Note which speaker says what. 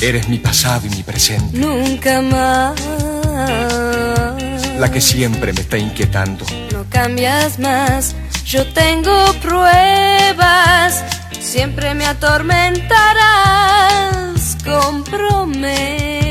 Speaker 1: Eres mi pasado y mi presente.
Speaker 2: Nunca más.
Speaker 1: La que siempre me está inquietando.
Speaker 2: No cambias más. Yo tengo pruebas. Siempre me atormentarás con promesas.